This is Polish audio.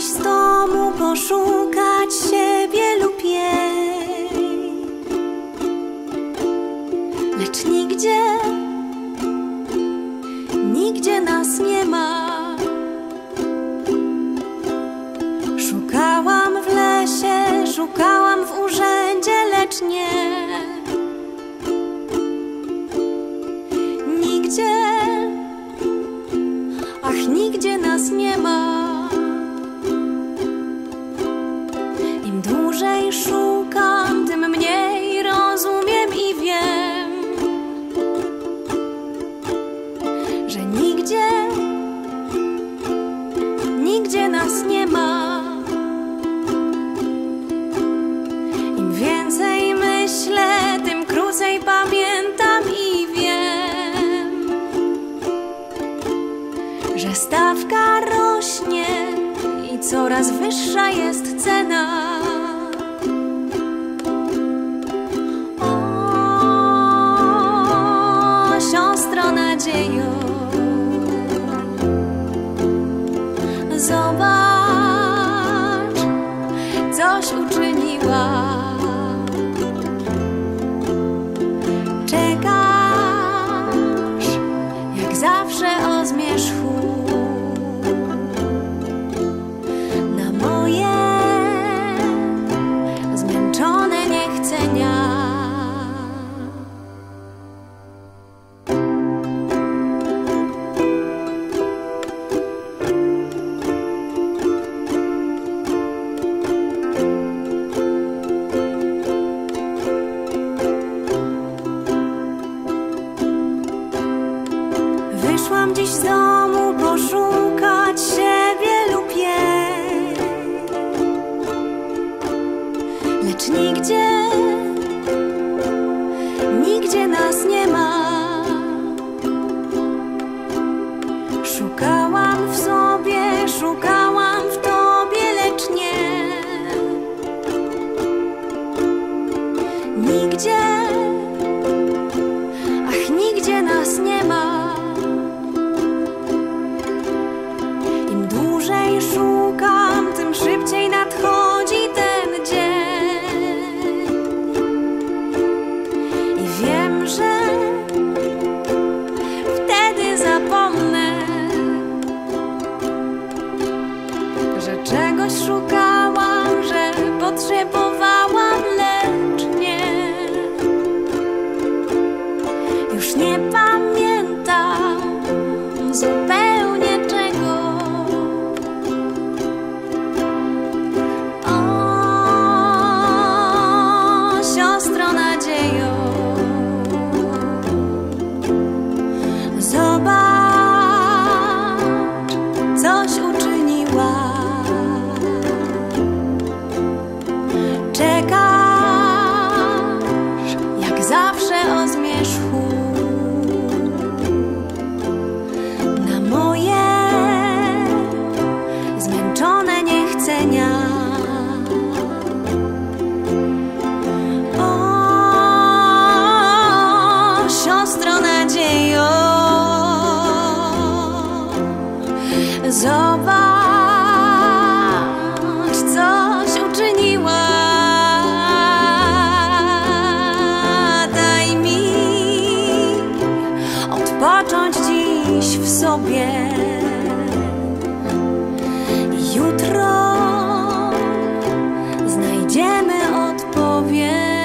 wyjść z domu, poszukać siebie lub jej. Lecz nigdzie, nigdzie nas nie ma. Szukałam w lesie, szukałam w urzędzie, lecz nie. Nigdzie, ach, nigdzie nas nie ma. coraz wyższa jest cena. nigdzie, ach nigdzie nas nie ma. Im dłużej szukam, tym szybciej nadchodzi ten dzień. I wiem, że so bad. począć dziś w sobie. Jutro znajdziemy odpowiedź.